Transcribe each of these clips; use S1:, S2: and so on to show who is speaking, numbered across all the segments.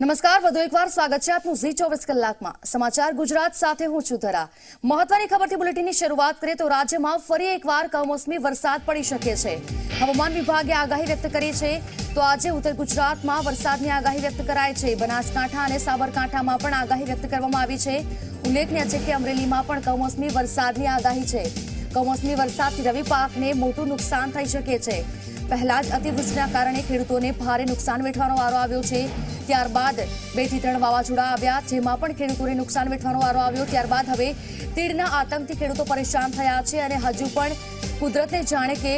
S1: નમસ્કાર, વધુ એકવાર સ્વાગત છે આપનું ઝી ચોવીસ કલાકમાં. સમાચાર ગુજરાત સાથે હું છું ધરા. મહત્વની ખબરથી બુલેટિનની શરૂઆત કરીએ તો રાજ્યમાં ફરી એકવાર કમોસમી વરસાદ પડી શકે છે. હવામાન વિભાગે આગાહી વ્યક્ત કરી છે તો આજે ઉત્તર ગુજરાતમાં વરસાદની આગાહી વ્યક્ત કરાઈ છે. બનાસકાંઠા અને સાબરકાંઠામાં પણ આગાહી વ્યક્ત કરવામાં આવી છે. ઉલ્લેખનીય છે કે અમરેલીમાં પણ કમોસમી વરસાદની આગાહી છે. કમોસમી વરસાદથી રવિ પાકને મોટું નુકસાન થઈ શકે છે. પહેલા જ અતિવૃષ્ટિના કારણે ખેડૂતોને ભારે નુકસાન વેઠવાનો વારો આવ્યો છે. ત્યારબાદ બેથી ત્રણ વાવાઝોડા આવ્યા, જેમાં પણ ખેડૂતોને નુકસાન વેઠવાનો વારો આવ્યો. ત્યારબાદ હવે તીડના આતંકથી ખેડૂતો પરેશાન થયા છે અને હજુ પણ કુદરતને જાણે કે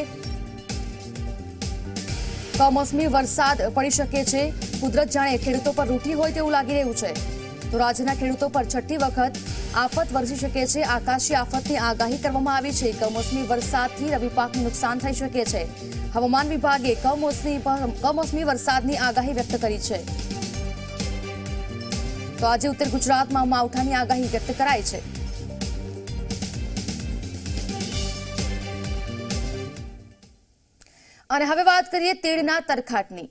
S1: કમોસમી વરસાદ પડી શકે છે. કુદરત જાણે ખેડૂતો પર રૂઠી હોય તેવું લાગી રહ્યું છે. તો રાજ્યના ખેડૂતો પર છઠ્ઠી વખત આફત વરસી શકે છે. આકાશી આફતની આગાહી કરવામાં આવી છે. કમોસમી વરસાદથી રવિ પાકને નુકસાન થઈ શકે છે. હવામાન વિભાગે કમોસમી કમોસમી વરસાદની આગાહી વ્યક્ત કરી છે. તો આજે ઉત્તર ગુજરાતમાં માવઠાની આગાહી વ્યક્ત કરાઈ છે. અને હવે વાત કરીએ તીડના તરખાટની.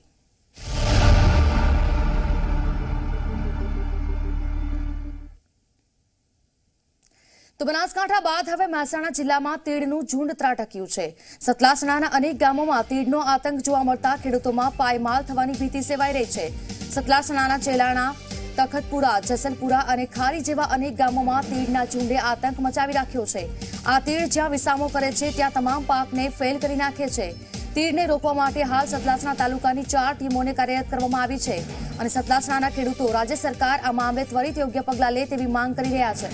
S1: તો બનાસકાંઠા બાદ હવે મહેસાણા જિલ્લામાં તીડનું ઝુંડ ત્રાટક્યું છે. સતલાસણાના અનેક ગામોમાં તીડનો આતંક જોવા મળતા ખેડૂતોમાં પાયમાલ થવાની ભીતિ સેવાઈ રહી છે. સતલાસણાના ચેલાણા, તખતપુરા, જસલપુરા અને ખારી જેવા અનેક ગામોમાં તીડના ઝુંડે આતંક મચાવી રાખ્યો છે. આ તીડ જ્યાં વિસામો કરે છે, ત્યાં તમામ પાકને ફેલ કરી નાખે છે. તીડને રોકવા માટે હાલ સતલાસણા તાલુકાની ચાર ટીમોને કાર્યરત કરવામાં આવી છે અને સતલાસણાના ખેડૂતો રાજ્ય સરકાર આ મામલે ત્વરિત યોગ્ય પગલાં લે તેવી માંગ કરી રહ્યા છે.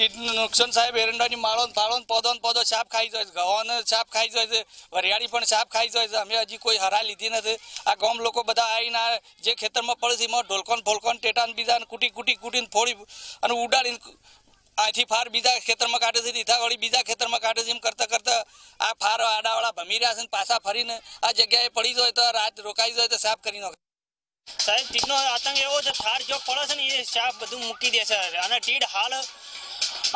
S2: તીડનું નુકસાન સાહેબ, એરંડાની માળો ને ફાળો ને પોદો પોદો સાપ ખાઈ જાય છે સાપ ખાઈ જાય છે, વરિયાળી પણ સાપ ખાઈ જાય છે. અમે હજી કોઈ હરા લીધી નથી. આ ગામ લોકો બધા આવીને જે ખેતરમાં પડે છે, એમાં ઢોલકોન ફોલકોન ટેટાન બીજાને કૂટી કૂટી કૂટીને ફોડી અને ઉડાડીને આથી ફાર બીજા ખેતરમાં કાઢે છે દીધા વળી બીજા ખેતરમાં કાઢે છે. એમ કરતા કરતા આ ફાર આડાવાળા ભમી રહ્યા છે ને પાછા ફરીને આ જગ્યાએ પડી જાય તો રાત રોકાઈ જાય તો સાફ કરી નાખે.
S3: સાહેબ તીડનો આતંક એવો છે, ફાર જો પડે છે ને, એ સાફ બધું મૂકી દે છે. અને તીડ હાલ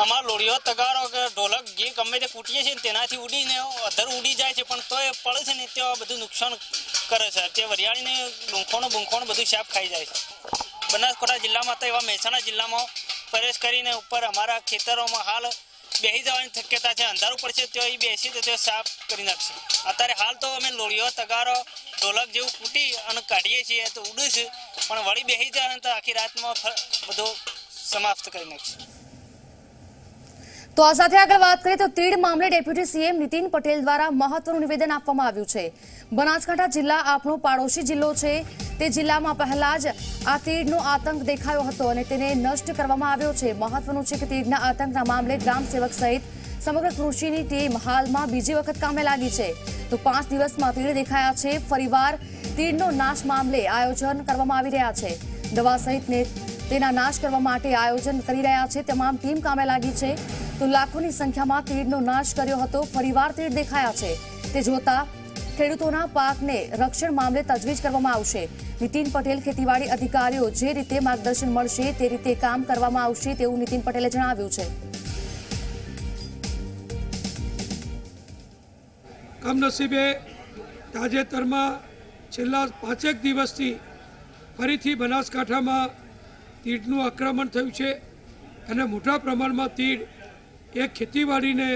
S3: અમાર લોડીઓ તગારો કે ઢોલક જે ગમે તે કૂટીએ છીએ તેનાથી ઉડીને અધર ઉડી જાય છે, પણ તોય પડે છે ને તે બધું નુકસાન કરે છે. તે વરિયાળીને ડુંખોણો બુંખોણો બધું સાપ ખાઈ જાય છે. બનાસકાંઠા જિલ્લામાં તો એવા મહેસાણા જિલ્લામાં પ્રવેશ કરીને ઉપર અમારા ખેતરોમાં હાલ બેસી જવાની શક્યતા છે. અંધારું પડશે તો એ બેસી તો તે સાફ કરી નાખશે. અત્યારે હાલ તો અમે લોળીઓ તગારો, ઢોલક જેવું કૂટી અને કાઢીએ છીએ તો ઉડે છે, પણ વળી બેસી જાય તો આખી રાતમાં બધું સમાપ્ત કરી નાખશે.
S1: તો આ સાથે આગળ વાત કરીએ તો તીડ મામલે ડેપ્યુટી સીએમ નીતિન પટેલ દ્વારા મહત્વનું નિવેદન આપવામાં આવ્યું છે. બનાસકાંઠા જિલ્લા આપણો પાડોશી જિલ્લો છે. તે જિલ્લામાં પહેલા જ આ તીડનો આતંક દેખાયો હતો અને તેને નષ્ટ કરવામાં આવ્યો છે. મહત્વનું છે કે તીડના આતંકના મામલે ગ્રામ સેવક સહિત સમગ્ર કૃષિની ટીમ હાલમાં બીજી વખત કામે લાગી છે. તો પાંચ દિવસમાં તીડ દેખાયા છે. ફરીવાર તીડનો નાશ મામલે આયોજન કરવામાં આવી રહ્યા છે. દવા સહિત ને તેના નાશ કરવા માટે આયોજન કરી રહ્યા છે. તમામ ટીમ કામે લાગી છે. તો લાખોની સંખ્યામાં તીડનો નાશ કર્યો હતો. ફરીવાર તીડ દેખાયા છે. તે જોતા ખેડૂતોના પાકને રક્ષણ મામલે તજવીજ કરવામાં આવશે. નીતિન પટેલ ખેતીવાડી અધિકારીઓ જે રીતે માર્ગદર્શન મળશે, તે રીતે કામ કરવામાં આવશે તેવું નીતિન પટેલે જણાવ્યું છે.
S4: કમનસીબે તાજેતરમાં છેલ્લા પાંચેક દિવસથી ફરીથી બનાસકાંઠામાં તીડનું આક્રમણ થયું છે અને મોટા પ્રમાણમાં તીડ એ ખેતીવાડીને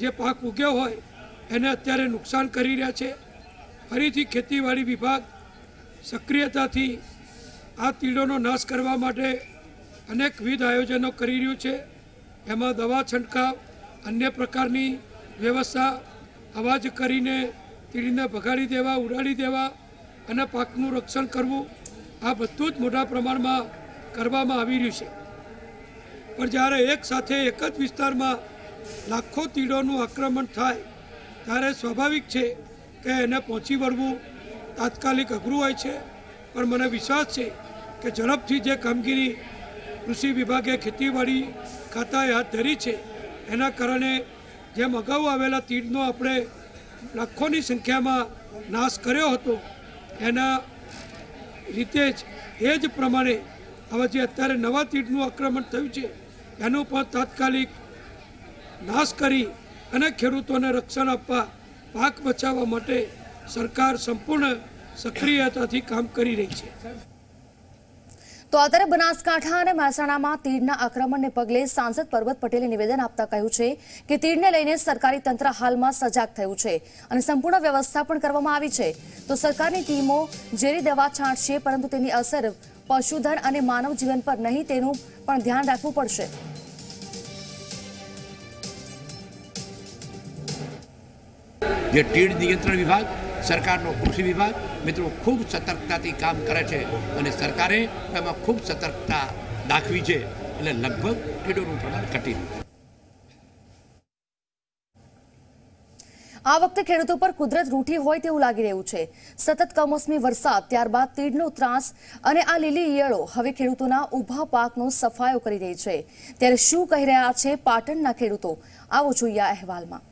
S4: જે પાક ઉગ્યો હોય એને અત્યારે નુકસાન કરી રહ્યા છે. ફરીથી ખેતીવાડી વિભાગ સક્રિયતાથી આ તીડોનો નાશ કરવા માટે અનેકવિધ આયોજનો કરી રહ્યું છે. એમાં દવા છંટકાવ, અન્ય પ્રકારની વ્યવસ્થા, અવાજ કરીને તીડીને ભગાડી દેવા, ઉડાડી દેવા અને પાકનું રક્ષણ કરવું, આ બધું જ મોટા પ્રમાણમાં કરવામાં આવી રહ્યું છે. પણ જ્યારે એક સાથે એક જ વિસ્તારમાં લાખો તીડોનું આક્રમણ થાય, ત્યારે સ્વાભાવિક છે કે એને પહોંચી વળવું તાત્કાલિક અઘરું હોય છે. પણ મને વિશ્વાસ છે કે ઝડપથી જે કામગીરી કૃષિ વિભાગે ખેતીવાડી ખાતાએ હાથ ધરી છે, એના કારણે જેમ અગાઉ આવેલા તીડનો આપણે લાખોની સંખ્યામાં નાશ કર્યો હતો, એના રીતે જ, એ જ પ્રમાણે હવે જે અત્યારે નવા તીડનું આક્રમણ થયું છે, એનો પણ તાત્કાલિક નાશ કરી અને ખેડૂતોને રક્ષણ આપવા, પાક બચાવવા માટે સરકાર સંપૂર્ણ સક્રિયતાથી કામ કરી રહી છે.
S1: તો અત્યારે બનાસકાંઠા અને મહેસાણામાં તીડના આક્રમણને પગલે સાંસદ પર્વત પટેલે નિવેદન આપતા કહ્યું છે કે તીડને લઈને સરકારી તંત્ર હાલમાં સજાગ થયું છે અને સંપૂર્ણ વ્યવસ્થા પણ કરવામાં આવી છે. તો સરકારની ટીમો ઝેરી દવા છાંટશે, પરંતુ તેની અસર પશુધન અને માનવ જીવન પર નહીં, તેનું પણ ધ્યાન રાખવું પડશે.
S5: જે તીડ નિયંત્રણ વિભાગ, સરકારનો કૃષિ વિભાગ, મિત્રો, ખૂબ સતર્કતાથી કામ કરે છે અને સરકારે એમાં ખૂબ સતર્કતા દાખવી છે. એટલે લગભગ તીડોનું પ્રમાણ ઘટી રહ્યું
S1: આ વખતે ખેડૂતો પર કુદરત રૂઠી હોય તેવું લાગી રહ્યું છે. સતત કમોસમી વરસાદ, ત્યારબાદ તીડનો ત્રાસ અને આ લીલી ઈયળો હવે ખેડૂતોના ઊભા પાકનો સફાયો કરી રહી છે. ત્યારે શું કહી રહ્યા છે પાટણના ખેડૂતો? આવો જોઈએ આ અહેવાલમાં.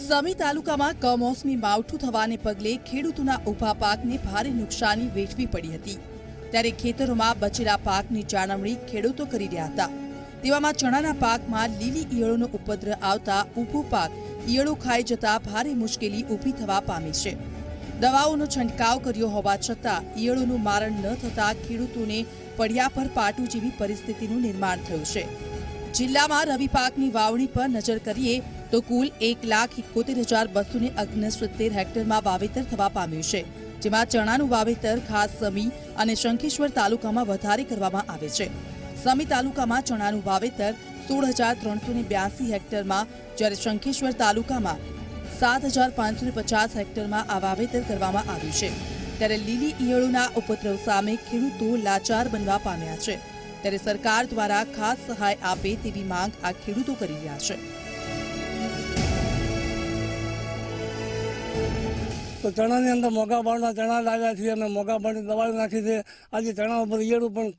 S6: સમી તાલુકામાં કમોસમી માવઠું થવાને પગલે ખેડૂતોના ઊભા પાકને ભારે નુકસાની વેઠવી પડી હતી. ત્યારે ખેતરોમાં બચેલા પાકની જાળવણી ખેડૂતો કરી રહ્યા હતા. તેવામાં ચણાના પાકમાં લીલી ઈયળોનો ઉપદ્ર આવતા ઊભો પાક ઈયળો ખાઈ જતા ભારે મુશ્કેલી ઊભી થવા પામી છે. દવાઓનો છંટકાવ કર્યો હોવા છતાં ઈયળોનું મારણ ન થતા ખેડૂતોને પડ્યા પર પાટું જેવી પરિસ્થિતિનું નિર્માણ થયું છે. જિલ્લામાં રવિ પાકની વાવણી પર નજર કરીએ તો કુલ એક લાખ એકોતેર હજાર બસો ને ઓગણસિત્તેર હેક્ટરમાં વાવેતર થવા પામ્યું છે. જેમાં ચણાનું વાવેતર ખાસ સમી અને શંખેશ્વર તાલુકામાં વધારે કરવામાં આવે છે. સમી તાલુકામાં ચણાનું વાવેતર સોળ હજાર ત્રણસો ને બ્યાસી હેક્ટરમાં, જ્યારે શંખેશ્વર તાલુકામાં સાત હજાર પાંચસો પચાસ હેક્ટરમાં આ વાવેતર કરવામાં આવ્યું છે. ત્યારે લીલી ઈયળોના ઉપદ્રવ સામે ખેડૂતો લાચાર બનવા પામ્યા છે. ત્યારે સરકાર દ્વારા ખાસ સહાય આપે તેવી માંગ આ ખેડૂતો કરી રહ્યા છે.
S7: તો ચણાની અંદર મોગા બાળના ચણા લાવ્યા છીએ, અમે મોગા બાળની દવા નાખી છે. આજે ચણા ઉપર ઈયળું પણ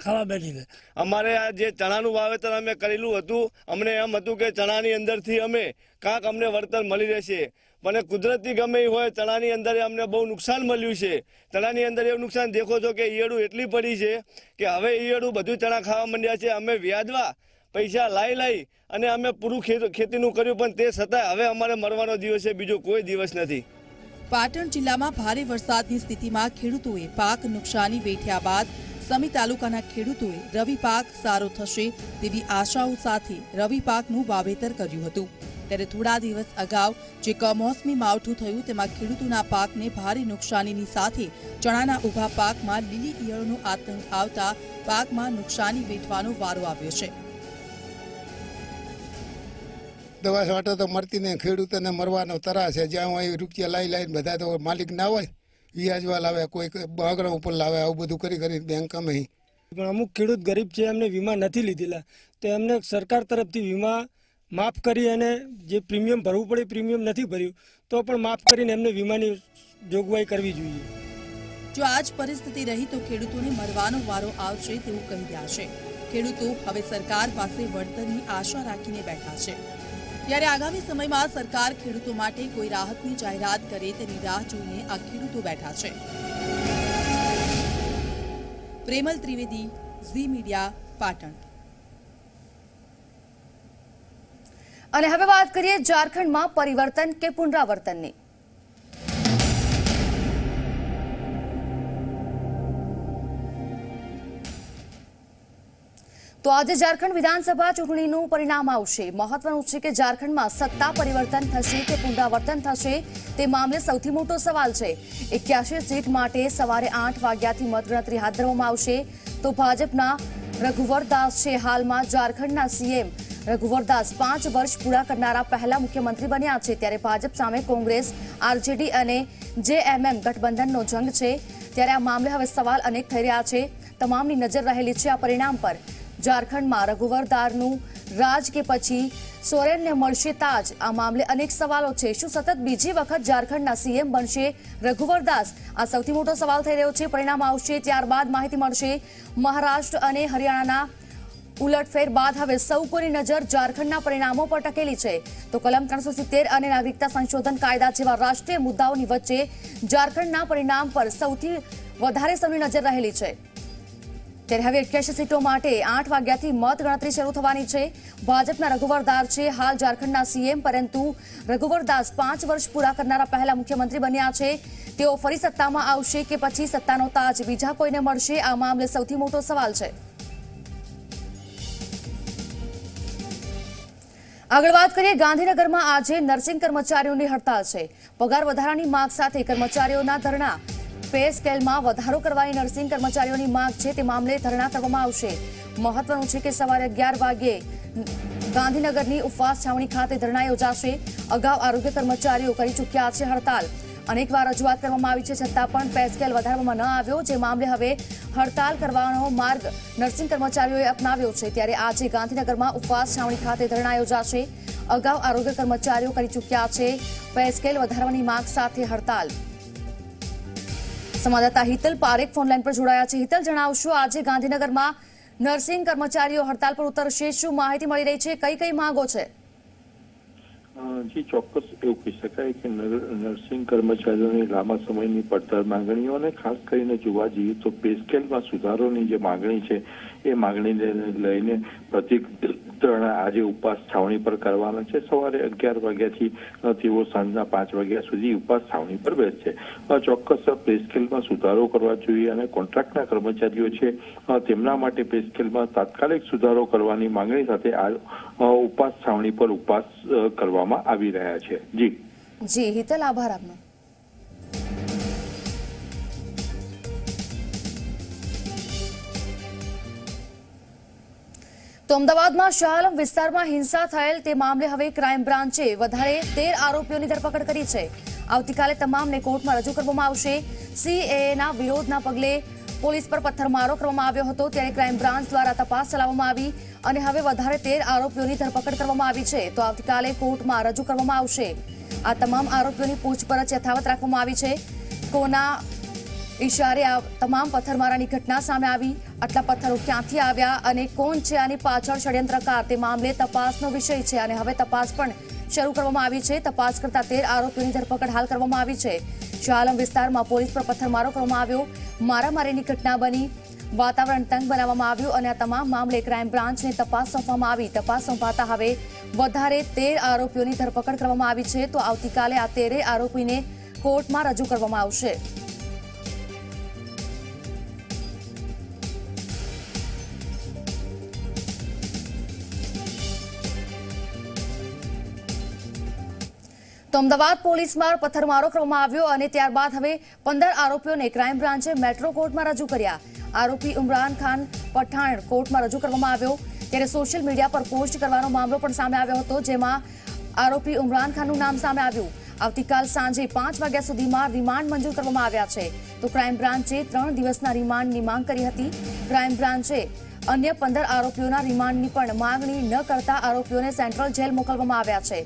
S7: ખાવા બેઠી છે.
S8: અમારે આ જે ચણાનું વાવેતર અમે કરેલું હતું, અમને એમ હતું કે ચણાની અંદરથી અમે કાંક અમને વળતર મળી રહેશે. પણ કુદરતી ગમે એ હોય, ચણાની અંદર અમને બહુ નુકસાન મળ્યું છે. ચણાની અંદર એવું નુકસાન દેખો છો કે ઈયળું એટલી પડી છે કે હવે ઈયળું બધું ચણા ખાવા માંડ્યા છે. અમે વ્યાજવા પૈસા લાઈ લાઈ અને અમે પૂરું ખેત- ખેતીનું કર્યું, પણ તે છતાંય હવે અમારે મરવાનો દિવસ છે, બીજો કોઈ દિવસ નથી.
S6: પાટણ જિલ્લામાં ભારે વરસાદની સ્થિતિમાં ખેડૂતોએ પાક નુકસાની વેઠ્યા બાદ સમી તાલુકાના ખેડૂતોએ રવિ પાક સારો થશે તેવી આશાઓ સાથે રવિ પાકનું વાવેતર કર્યું હતું. ત્યારે થોડા દિવસ અગાઉ જે કમોસમી માવઠું થયું તેમાં ખેડૂતોના પાકને ભારે નુકસાનીની સાથે ચણાના ઊભા પાકમાં લીલી ઈયળનો આતંક આવતા પાકમાં નુકસાની વેઠવાનો વારો આવ્યો છે.
S9: દવા છાંટો તો મળતી નહીં ખેડૂતોને મરવાનો તરા છે. જ્યાં હોય રૂપિયા લાવી લાવીને બધા તો માલિક ના હોય વ્યાજવા લાવે કોઈ બાગડા ઉપર લાવે આવું બધું કરી કરી બેંક અમે.
S7: પણ અમુક ખેડૂત ગરીબ છે એમને વીમા નથી લીધેલા. તો એમને સરકાર તરફથી વીમા માફ કરી અને જે પ્રીમિયમ ભરવું પડે પ્રીમિયમ નથી ભર્યું તો પણ માફ કરીને એમને વીમાની જોગવાઈ કરવી જોઈએ.
S6: જો આ જ પરિસ્થિતિ રહી તો ખેડૂતોને મરવાનો વારો આવશે તેવું કહી રહ્યા છે. ખેડૂતો હવે સરકાર પાસે વળતરની આશા રાખીને બેઠા છે. ત્યારે આગામી સમયમાં સરકાર ખેડૂતો માટે કોઈ રાહતની જાહેરાત કરે તેની રાહ જોઈને આ ખેડૂતો બેઠા છે. પ્રેમલ ત્રિવેદી, ઝી મીડિયા, પાટણ.
S1: અને હવે વાત કરીએ ઝારખંડમાં પરિવર્તન કે પુનરાવર્તનની. તો આજે ઝારખંડ વિધાનસભા ચૂંટણીનું પરિણામ આવશે. મહત્વનું છે કે ઝારખંડમાં સત્તા પરિવર્તન થશે કે પુનરાવર્તન થશે તે મામલે સૌથી મોટો સવાલ છે. એક્યાસી સીટ માટે સવારે આઠ વાગ્યાથી મતગણતરી હાથ ધરવામાં આવશે. તો ભાજપના રઘુવર દાસ છે હાલમાં ઝારખંડના સીએમ. રઘુવર દાસ પાંચ વર્ષ પૂરા કરનારા પહેલા મુખ્યમંત્રી બન્યા છે. ત્યારે ભાજપ સામે કોંગ્રેસ, આરજેડી અને જેએમએમ ગઠબંધનનો જંગ છે. ત્યારે આ મામલે હવે સવાલ અનેક થઈ રહ્યા છે. તમામની નજર રહેલી છે આ પરિણામ પર. ઝારખંડમાં રઘુવરદારનું રાજ કે પછી સોરેનને મળશે તાજ? આ મામલે અનેક સવાલો છે. શું સતત બીજી વખત ઝારખંડના સીએમ બનશે રઘુવરદાસ આ સૌથી મોટો સવાલ થઈ રહ્યો છે. પરિણામ આવશે, ત્યારબાદ માહિતી મળશે મહારાષ્ટ્ર અને હરિયાણાના ઉલટફેર બાદ. હવે સૌ કોઈની નજર ઝારખંડના પરિણામો પર ટકેલી છે. તો કલમ ત્રણસો સિત્તેર અને નાગરિકતા સંશોધન કાયદા જેવા રાષ્ટ્રીય મુદ્દાઓની વચ્ચે ઝારખંડના પરિણામ પર સૌથી વધારે સૌની નજર રહેલી છે. ત્યારે હવે એક્યાસી સીટો માટે આઠ વાગ્યાથી મત ગણતરી શરૂ થવાની છે. ભાજપના રઘુવર છે, હાલ ઝારખંડના સીએમ, પરંતુ રઘુવર પાંચ વર્ષ પૂરા કરનારા પહેલા મુખ્યમંત્રી બન્યા છે. તેઓ ફરી સત્તામાં આવશે કે પછી સત્તાનો તાજ? બીજા કોઈને મળશે? આ મામલે સૌથી મોટો સવાલ છે. આગળ વાત કરીએ, ગાંધીનગરમાં આજે નર્સિંગ કર્મચારીઓની હડતાલ છે. પગાર વધારાની માંગ સાથે કર્મચારીઓના ધરણા પે સ્કેલમાં વધારો કરવાની નર્સિંગ કર્મચારીઓની માંગ છે. તે મામલે ધરણા કરવામાં આવશે. મહત્વનું છે કે સવારે અગિયાર વાગ્યે ગાંધીનગરની ઉપવાસ છાવણી ખાતે ધરણા યોજાશે. અગાઉ આરોગ્ય કર્મચારીઓ કરી ચૂક્યા છે હડતાલ. અનેકવાર રજૂઆત કરવામાં આવી છે, છતાં પણ પે સ્કેલ વધારવામાં ન આવ્યો, જે મામલે હવે હડતાલ કરવાનો માર્ગ નર્સિંગ કર્મચારીઓએ અપનાવ્યો છે. ત્યારે આજે ગાંધીનગરમાં ઉપવાસ છાવણી ખાતે ધરણા યોજાશે. અગાઉ આરોગ્ય કર્મચારીઓ કરી ચૂક્યા છે. પે સ્કેલ વધારવાની માંગ સાથે હડતાલ. સંવાદદાતા હિતલ પારેખ ફોનલાઈન પર જોડાયા છે. હિતલ, જણાવશો, આજે ગાંધીનગરમાં નર્સિંગ કર્મચારીઓ હડતાલ પર ઉતરશે. શું માહિતી મળી રહી છે? કઈ કઈ માંગો છે?
S10: જી, ચોક્કસ એવું કહી શકાય કે નર્સિંગ કર્મચારીઓની લાંબા સમયની પડતર માંગણીઓ અને ખાસ કરીને જોવા જઈએ તો પે સ્કેલમાં સુધારોની જે માંગણી છે એ માંગણીને લઈને પ્રતિક ત્રણ આજે ઉપવાસ છાવણી પર કરવાના છે. સવારે અગિયાર વાગ્યાથી તેઓ સાંજના પાંચ વાગ્યા સુધી ઉપવાસ છાવણી પર બેસશે ચોક્કસ પે સ્કેલમાં સુધારો કરવા જોઈએ અને કોન્ટ્રાક્ટના કર્મચારીઓ છે તેમના માટે પે સ્કેલમાં તાત્કાલિક સુધારો કરવાની માંગણી સાથે આ ઉપવાસ છાવણી પર ઉપવાસ કરવામાં આવી રહ્યા છે. જી.
S1: જી, હિતલ, આભાર આપનો. તો અમદાવાદમાં શાહઆલમ વિસ્તારમાં હિંસા થયેલ તે મામલે હવે ક્રાઇમ બ્રાન્ચે વધારે તેર આરોપીઓની ધરપકડ કરી છે. આવતીકાલે તમામને કોર્ટમાં રજૂ કરવામાં આવશે. સીએના વિરોધના પગલે પોલીસ પર પથ્થરમારો કરવામાં આવ્યો હતો. ત્યારે ક્રાઇમ બ્રાન્ચ દ્વારા તપાસ ચલાવવામાં આવી અને હવે વધારે તેર આરોપીઓની ધરપકડ કરવામાં આવી છે. તો આવતીકાલે કોર્ટમાં રજૂ કરવામાં આવશે. આ તમામ આરોપીઓની પૂછપરછ યથાવત રાખવામાં આવી છે. કોના ઈશારે આ તમામ પથ્થરમારાની ઘટના સામે આવી. આટલા પથ્થરો ક્યાંથી આવ્યા અને કોણ છે આની પાછળ ષડયંત્રકાર? તે મામલે તપાસનો વિષય છે અને હવે તપાસ પણ શરૂ કરવામાં આવી છે. તપાસ કરતા તેર આરોપીઓની ધરપકડ હાલ કરવામાં આવી છે. શાલમ વિસ્તારમાં પોલીસ પર પથ્થરમારો કરવામાં આવ્યો. મારામારીની ઘટના બની. વાતાવરણ તંગ બનાવવામાં આવ્યું અને આ તમામ મામલે ક્રાઇમ બ્રાન્ચને તપાસ સોંપવામાં આવી. તપાસ સોંપાતા હવે વધારે તેર આરોપીઓની ધરપકડ કરવામાં આવી છે. તો આવતીકાલે આ તેરે આરોપીને કોર્ટમાં રજૂ કરવામાં આવશે. તો અમદાવાદ પોલીસમાં પથ્થરમારો કરવામાં આવ્યો અને ત્યારબાદ હવે પંદર આરોપીઓને ક્રાઇમ બ્રાન્ચે મેટ્રો કોર્ટમાં રજૂ કર્યા. આરોપી ઉમરાન ખાન પઠાણ કોર્ટમાં રજૂ કરવામાં આવ્યો. ત્યારે સોશિયલ મીડિયા પર પોસ્ટ કરવાનો મામલો પણ સામે આવ્યો હતો, જેમાં આરોપી ઉમરાન ખાનનું નામ સામે આવ્યું. આવતીકાલ સાંજે પાંચ વાગ્યા સુધીમાં રિમાન્ડ મંજૂર કરવામાં આવ્યા છે. તો ક્રાઇમ બ્રાન્ચે ત્રણ દિવસના રિમાન્ડની માંગ કરી હતી. ક્રાઇમ બ્રાન્ચે અન્ય પંદર આરોપીઓના રિમાન્ડની પણ માંગણી ન કરતા આરોપીઓને સેન્ટ્રલ જેલ મોકલવામાં આવ્યા છે.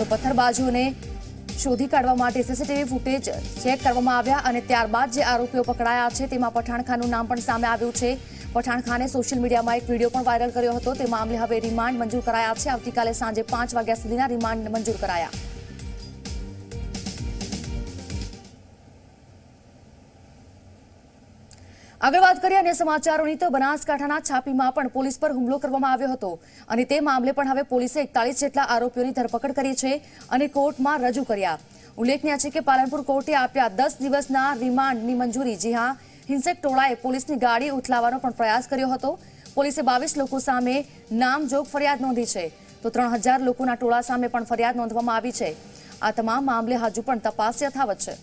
S1: તો પથ્થરબાજોને શોધી કાઢવા માટે સીસીટીવી ફૂટેજ ચેક કરવામાં આવ્યા અને ત્યારબાદ જે આરોપીઓ પકડાયા છે, તેમાં પઠાણ ખાનનું નામ પણ સામે આવ્યું છે. પઠાણ ખાને સોશિયલ મીડિયામાં એક વીડિયો પણ વાયરલ કર્યો હતો. તે મામલે હવે રિમાન્ડ મંજૂર કરાયા છે. આવતીકાલે સાંજે પાંચ વાગ્યા સુધીના રિમાન્ડ મંજૂર કરાયા. આગળ વાત કરીએ અન્ય સમાચારોની, તો બનાસકાંઠાના છાપીમાં પણ પોલીસ પર હુમલો કરવામાં આવ્યો હતો. અને તે મામલે પણ હવે પોલીસે એકતાલીસ જેટલા આરોપીઓની ધરપકડ કરી છે અને કોર્ટમાં રજૂ કર્યા. ઉલ્લેખનીય છે કે પાલનપુર કોર્ટે આપ્યા દસ દિવસના રિમાન્ડની મંજૂરી. જી હા, હિંસક ટોળાએ પોલીસની ગાડી ઉથલાવવાનો પણ પ્રયાસ કર્યો હતો. પોલીસે બાવીસ લોકો સામે નામજોગ ફરિયાદ નોંધી છે. તો ત્રણ હજાર લોકોના ટોળા સામે પણ ફરિયાદ નોંધવામાં આવી છે. આ તમામ મામલે હજુ પણ તપાસ યથાવત છે.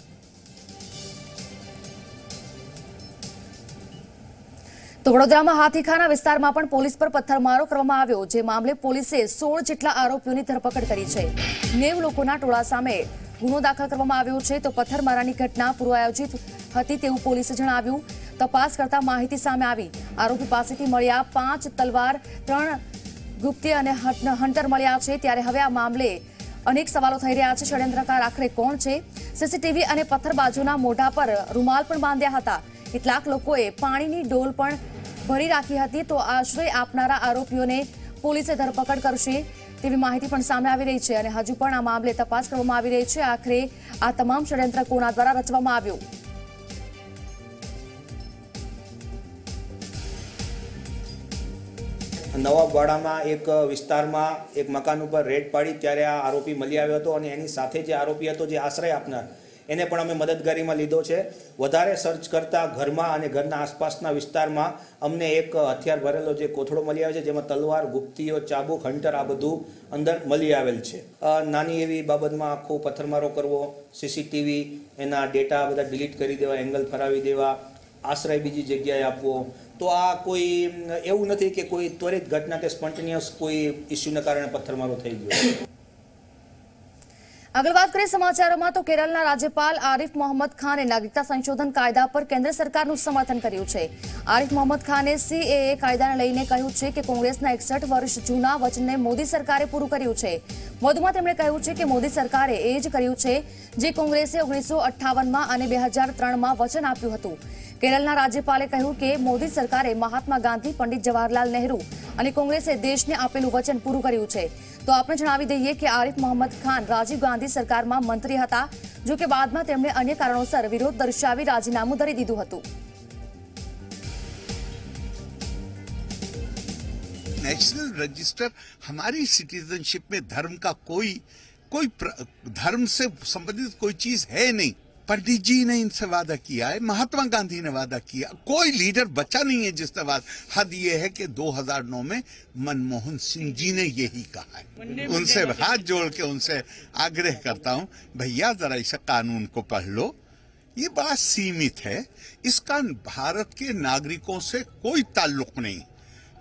S1: તો વડોદરામાં હાથીખાના વિસ્તારમાં પણ પોલીસ પર પથ્થરમારો કરવામાં આવ્યો, જે મામલે પોલીસે સોળ જેટલા આરોપીઓની ધરપકડ કરી છે. નેવ લોકોના ટોળા સામે ગુનો દાખલ કરવામાં આવ્યો છે, તો પથ્થરમારાની ઘટના પૂર્વાયોજિત હતી તેવું પોલીસે જણાવ્યું. તપાસ કરતા માહિતી સામે આવી. આરોપી પાસેથી મળ્યા પાંચ તલવાર, ત્રણ ગુપ્તી અને હટ- હન્ટર મળ્યા છે. ત્યારે હવે આ મામલે અનેક સવાલો થઈ રહ્યા છે. ષડયંત્રકાર આખરે કોણ છે? સીસીટીવી અને પથ્થરબાજુના મોઢા પર રૂમાલ પણ બાંધ્યા હતા. કેટલાક લોકોએ પાણીની ડોલ પણ ભરી રાખી હતી તો આશ્રય આપનારા આરોપીઓને પોલીસે ધરપકડ કરશે તેવી માહિતી પણ સામે આવી રહી છે અને હજુ પણ આ મામલે તપાસ કરવામાં આવી રહી છે. આખરે આ તમામ ષડયંત્ર કોના દ્વારા રચવામાં આવ્યું?
S11: નવાબવાડામાં એક વિસ્તારમાં એક મકાન ઉપર રેડ પાડી ત્યારે આ આરોપી મળી આવ્યો હતો અને એની સાથે જે આરોપી હતો, જે આશ્રય આપનાર એને પણ અમે મદદગારીમાં લીધો છે. વધારે સર્ચ કરતા ઘરમાં અને ઘરના આસપાસના વિસ્તારમાં અમને એક હથિયાર ભરેલો જે કોથળો મળી આવે છે, જેમાં તલવાર, ગુપ્તીઓ, ચાબુક હંટર આ બધું અંદર મળી આવેલ છે. નાની એવી બાબતમાં આખો પથ્થરમારો કરવો સીસીટીવી એના ડેટા બધા ડિલીટ કરી દેવા, એંગલ ફરાવી દેવા, આશ્રય બીજી જગ્યાએ આપવો. તો આ કોઈ, એવું નથી કે કોઈ ત્વરિત ઘટના કે સ્પોન્ટેનિયસ કોઈ ઇસ્યુના કારણે પથ્થરમારો થઈ ગયો.
S1: આગળ વાત કરીએ સમાચારોમાં, તો કેરળના રાજ્યપાલ આરિફ મોહમ્મદ ખાને નાગરિકતા સંશોધન કાયદા પર કેન્દ્ર સરકારનું સમર્થન કર્યું છે. આરિફ મોહમ્મદ ખાને સીએએ કાયદાને લઈને કહ્યું છે કે કોંગ્રેસના એકસઠ વર્ષ જૂના વચનને મોદી સરકારે પૂરું કર્યું છે. વધુમાં તેમણે કહ્યું છે કે મોદી સરકારે એ જ કર્યું છે જે કોંગ્રેસે ઓગણીસો અઠ્ઠાવનમાં અને બે હજાર ત્રણમાં વચન આપ્યું હતું. કેરળના રાજ્યપાલે કહ્યું કે મોદી સરકારે મહાત્મા ગાંધી, પંડિત જવાહરલાલ નહેરુ અને કોંગ્રેસે દેશને આપેલું વચન પૂરું કર્યું છે. તો આપણે જણાવી દઈએ કે આરિફ મોહમ્મદ ખાન રાજીવ ગાંધી સરકારમાં મંત્રી હતા જો કે બાદમાં તેમણે અન્ય કારણોસર વિરોધ દર્શાવી રાજીનામું ધરી દીધું હતું
S12: नेशनल रजिस्टर हमारी सिटीजनशिप में धर्म का कोई कोई प्र- धर्म से संबंधित कोई चीज है नहीं पंडित जी ने इनसे वादा किया है महात्मा गांधी ने वादा किया। कोई लीडर बचा नहीं है जिसने वादा हद ये है कि 2009 में मनमोहन सिंह जी ने यही कहा है। उनसे हाथ जोड़ के उनसे आग्रह करता हूँ भैया जरा इस कानून को पढ़ लो। ये बड़ा सीमित है। इसका भारत के नागरिकों से कोई ताल्लुक नहीं।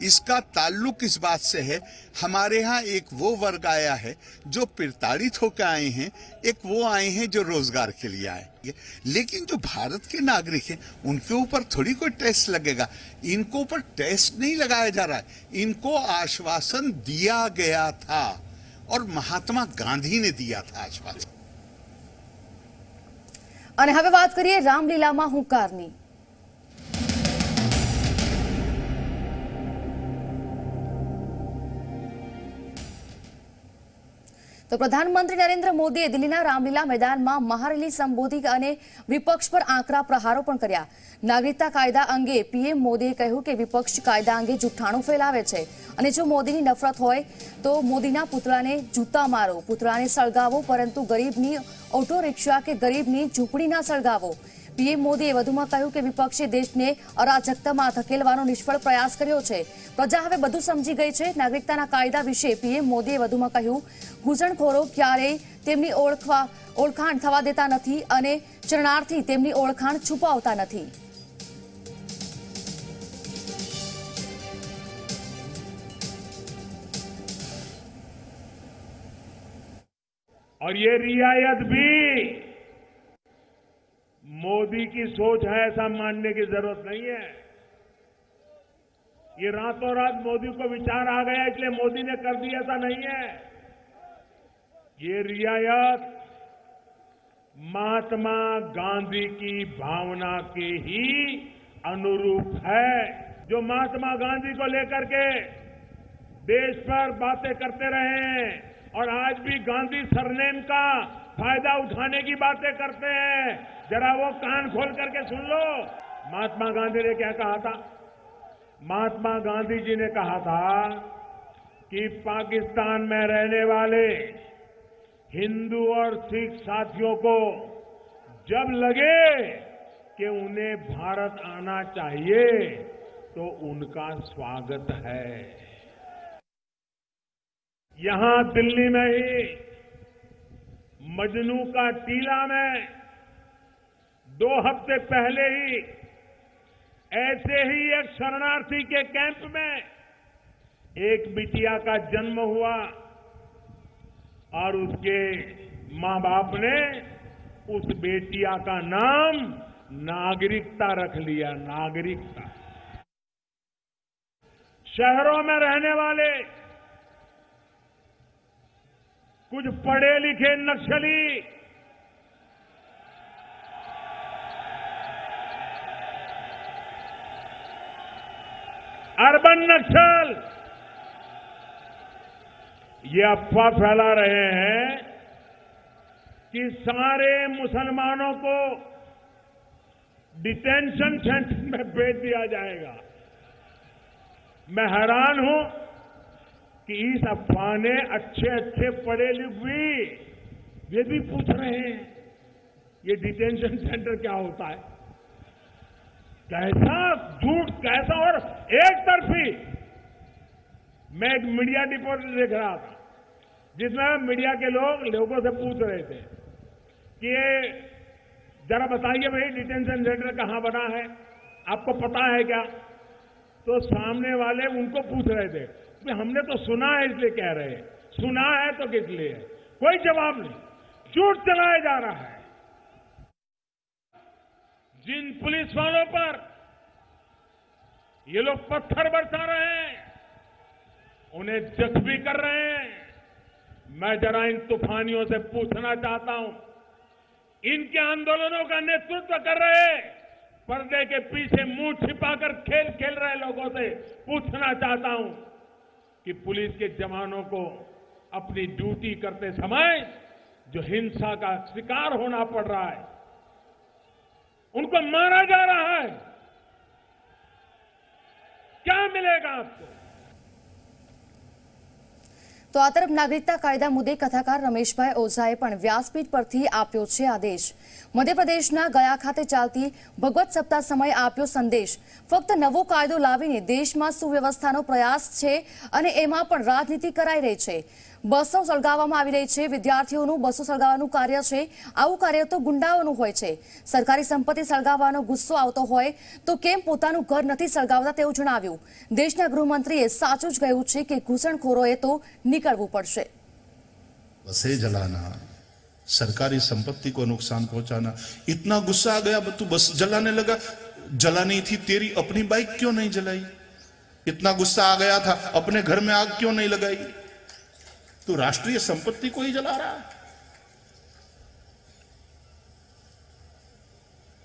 S12: इसका ताल्लुक इस बात से है हमारे यहाँ एक वो वर्ग आया है जो प्रताड़ित होकर आए हैं एक वो आए हैं जो रोजगार के लिए आए हैं। लेकिन जो भारत के नागरिक हैं उनके ऊपर थोड़ी कोई टेस्ट लगेगा इनको ऊपर टेस्ट नहीं लगाया जा रहा है इनको आश्वासन दिया गया था और महात्मा गांधी ने दिया था आश्वासन
S1: અને હવે વાત કરીએ રામલીલામાં હુંકારની તો પ્રધાનમંત્રી નરેન્દ્ર મોદીએ દિલ્હીના રામલીલા મેદાનમાં મહારેલી સંબોધી અને વિપક્ષ પર આકરા પ્રહારો પણ કર્યા. નાગરિકતા કાયદા અંગે પીએમ મોદીએ કહ્યું કે વિપક્ષ કાયદા અંગે જુઠ્ઠાણું ફેલાવે છે. અને જો મોદીની નફરત હોય તો મોદીના પુતળાને જૂતા મારો, પુતળાને સળગાવો, પરંતુ ગરીબની ઓટો રિક્ષા કે ગરીબની ઝૂંપડી ના સળગાવો. પીએમ મોદીએ વધુમાં કહ્યું કે વિપક્ષે દેશને અરાજકતામાં ધકેલવાનો નિષ્ફળ પ્રયાસ કર્યો છે પ્રજા હવે બધું સમજી ગઈ છે નાગરિકતાના કાયદા વિશે પીએમ મોદીએ વધુમાં કહ્યું ઘૂસણખોરો ક્યારેય તેમની ઓળખવા ઓળખાણ થવા દેતા નથી અને શરણાર્થી તેમની ઓળખાણ છુપાવતા નથી
S13: और ये रियायत भी मोदी की सोच है, ऐसा मानने की ज़रूरत नहीं है। ये रातों रात मोदी को विचार आ गया, इसलिए मोदी ने कर दिया, ऐसा नहीं है। ये रियायत महात्मा गांधी की भावना के ही अनुरूप है, जो महात्मा गांधी को लेकर के देश पर बातें करते रहे हैं। और आज भी गांधी सरनेम का फ़ायदा उठाने की बातें करते हैं। जरा वो कान खोल करके सुन लो। महात्मा गांधी ने क्या कहा था? महात्मा गांधी जी ने कहा था कि पाकिस्तान में रहने वाले हिंदू और सिख साथियों को जब लगे कि उन्हें भारत आना चाहिए तो उनका स्वागत है। यहाँ दिल्ली में ही मजनू का टीला में दो हफ़्ते पहले ही, ऐसे ही एक शरणार्थी के कैंप में एक बिटिया का जन्म हुआ और उसके माँ बाप ने उस बेटिया का नाम नागरिकता रख लिया, नागरिकता। शहरों में रहने वाले कुछ पढ़े लिखे नक्सली अर्बन नक्सल ये अफवाह फैला रहे हैं कि सारे मुसलमानों को डिटेंशन सेंटर में भेज दिया जाएगा। मैं हैरान हूँ कि इस अफवाह ने अच्छे अच्छे पढ़े लिखे। वे भी पूछ रहे हैं, ये डिटेंशन सेंटर क्या होता है? कैसा झूठ, कैसा और एक तरफी। मैं एक मीडिया रिपोर्ट देख रहा था, जिसमें मीडिया के लोग लोगों से पूछ रहे थे कि ये जरा बताइए भाई डिटेंशन सेंटर कहाँ बना है? आपको पता है क्या? तो सामने वाले उनको पूछ रहे थे कि हमने तो सुना है इसलिए कह रहे हैं। सुना है तो किस लिए? है कोई जवाब नहीं। झूठ चलाया जा रहा है। जिन पुलिस वालों पर ये लोग पत्थर बरसा रहे हैं, उन्हें जख्मी कर रहे हैं। मैं जरा इन तूफानियों से पूछना चाहता हूँ। इनके आंदोलनों का नेतृत्व कर रहे पर्दे के पीछे मुँह छिपाकर खेल खेल रहे लोगों से। पूछना चाहता हूँ कि पुलिस के जवानों को अपनी ड्यूटी करते समय जो हिंसा का शिकार होना पड़ रहा है, उनको मारा जा रहा है। क्या मिलेगा आपको?
S1: તો આ તરફ નાગરિકતા કાયદા મુદ્દે કથાકાર રમેશભાઈ ઓઝાએ પણ વ્યાસપીઠ પરથી આપ્યો છે આદેશ. મધ્યપ્રદેશના ગયા ખાતે ચાલતી ભગવત સપ્તાહ સમયે આપ્યો સંદેશ. ફક્ત નવો કાયદો લાવીને દેશમાં સુવ્યવસ્થાનો પ્રયાસ છે અને એમાં પણ રાજનીતિ કરાઈ રહી છે. બસો સળગાવવામાં આવી રહી છે વિદ્યાર્થીઓનું બસો સળગાવવાનું કાર્ય છે આવું કાર્ય તો ગુંડાઓનું હોય છે સરકારી સંપત્તિ સળગાવવાનો ગુસ્સો આવતો હોય તો કેમ પોતાનું ઘર નથી સળગાવતા તેવું જણાવ્યું દેશના ગૃહમંત્રીએ સાચું જ કહ્યું છે કે ઘૂસણખોરોએ તો નીકળવું પડશે
S14: बसें जलाना सरकारी संपत्ति को नुकसान पहुंचाना इतना गुस्सा आ गया तू बस जलाने लगा जलानी थी तेरी अपनी बाइक क्यों नहीं जलाई इतना गुस्सा आ गया था अपने घर में आग क्यों नहीं लगाई तू राष्ट्रीय संपत्ति को ही जला रहा है।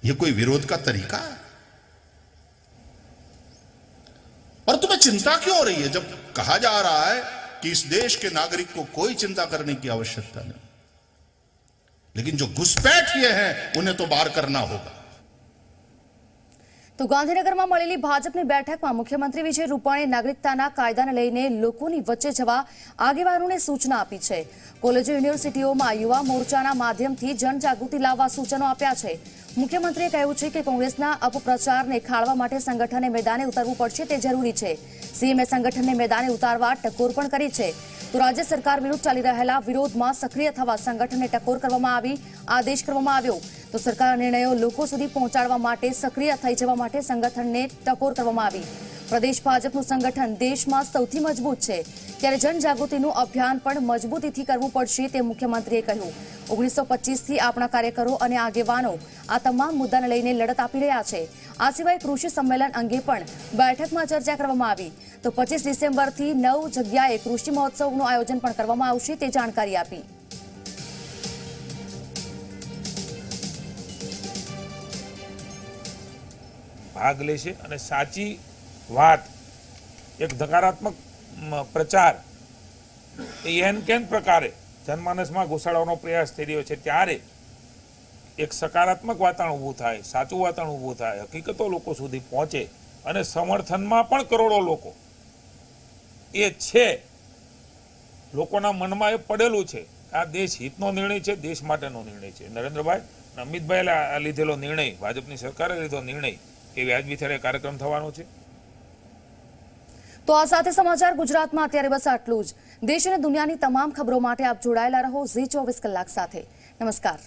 S14: यह कोई विरोध का तरीका है? और तुम्हें चिंता क्यों हो रही है? जब कहा जा रहा है कि इस देश के नागरिक को कोई चिंता करने की आवश्यकता नहीं। लेकिन जो घुसपैठ ये हैं, उन्हें तो बाहर करना होगा।
S1: તો ગાંધીનગરમાં મળેલી ભાજપની બેઠકમાં મુખ્યમંત્રી વિજય રૂપાણીએ નાગરિકતાના કાયદાને લઈને લોકોની વચ્ચે જવા આગેવાનોને સૂચના આપી છે. કોલેજો યુનિવર્સિટીઓમાં યુવા મોરચાના માધ્યમથી જનજાગૃતિ લાવવા સૂચનો આપ્યા છે. મુખ્યમંત્રીએ કહ્યું છે કે કોંગ્રેસના અપપ્રચારને ખાળવા માટે સંગઠને મેદાને ઉતરવું પડશે તે જરૂરી છે. સીએમએ સંગઠનને મેદાને ઉતારવા ટકોર પણ કરી છે. તો રાજ્ય સરકાર વિરુદ્ધ ચાલી રહેલા વિરોધમાં સક્રિય થવા સંગઠનને ટકોર કરવામાં આવી, આદેશ કરવામાં આવ્યો. તો સરકારના નિર્ણયો લોકો સુધી પહોંચાડવા માટે સક્રિય થઈ જવા માટે સંગઠનને ટકોર કરવામાં આવી. પ્રદેશ ભાજપનું સંગઠન દેશમાં સૌથી મજબૂત છે. ત્યારે જનજાગૃતિનું અભિયાન પણ મજબૂતીથી કરવું પડશે તે મુખ્યમંત્રીએ કહ્યું. ઓગણીસો પચીસથી આપણા કાર્યકરો અને આગેવાનો આ તમામ મુદ્દાને લઈને લડત આપી રહ્યા છે. આ સિવાય કૃષિ સંમેલન અંગે પણ બેઠકમાં ચર્ચા કરવામાં આવી. તો પચીસ ડિસેમ્બરથી નવ જગ્યાએ કૃષિ મહોત્સવનું આયોજન પણ કરવામાં આવશે તે જાણકારી આપી.
S15: ભાગ લેશે અને સાચી વાત, એક ધકારાત્મક પ્રચાર, એ એન કેન પ્રકારે જનમાનસમાં ઘુસાડવાનો પ્રયાસ થઈ રહ્યો છે ત્યારે એક સકારાત્મક વાતાવરણ ઊભું થાય, સાચું વાતાવરણ ઊભું થાય, હકીકતો લોકો સુધી પહોંચે અને સમર્થનમાં પણ કરોડો લોકો. એ છે. લોકોના મનમાં એ પડેલું છે આ દેશ હિતનો નિર્ણય છે, દેશ માટેનો નિર્ણય છે. નરેન્દ્રભાઈ, અમિતભાઈએ લીધેલો નિર્ણય, ભાજપની સરકારે લીધો નિર્ણય. એ વ્યાજબી થયેલો કાર્યક્રમ થવાનો છે?
S1: તો આ સાથે સમાચાર ગુજરાતમાં અત્યારે બસ આટલું જ. દેશ અને દુનિયાની તમામ ખબરો માટે આપ જોડાયેલા રહો ઝી ચોવીસ કલાક સાથે. નમસ્કાર.